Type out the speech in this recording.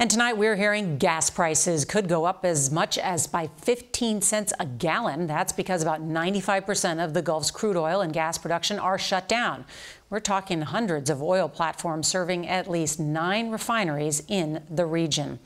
And tonight we're hearing gas prices could go up as much as by 15 cents a gallon. That's because about 95% of the Gulf's crude oil and gas production are shut down. We're talking hundreds of oil platforms serving at least nine refineries in the region.